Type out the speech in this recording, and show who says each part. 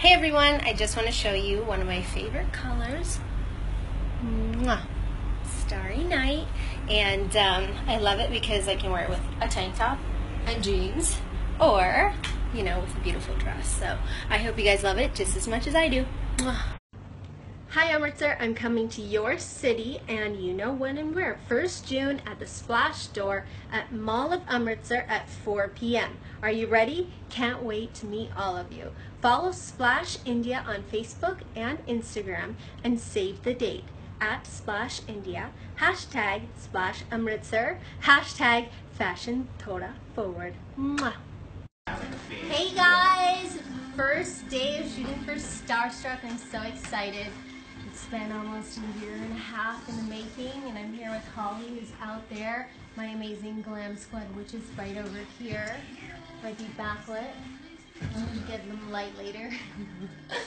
Speaker 1: Hey everyone, I just want to show you one of my favorite colors. Mwah. Starry Night. And um, I love it because I can wear it with a tank top and jeans or, you know, with a beautiful dress. So I hope you guys love it just as much as I do. Mwah. Hi Amritsar, I'm coming to your city and you know when and where. 1st June at the Splash Store at Mall of Amritsar at 4 p.m. Are you ready? Can't wait to meet all of you. Follow Splash India on Facebook and Instagram and save the date at Splash India, hashtag Splash Amritsar, hashtag Fashion Toda Forward. Mwah. Hey guys, first day of shooting for Starstruck. I'm so excited. It's been almost a year and a half in the making, and I'm here with Holly, who's out there, my amazing glam squad, which is right over here. Might be backlit. Gonna get them light later.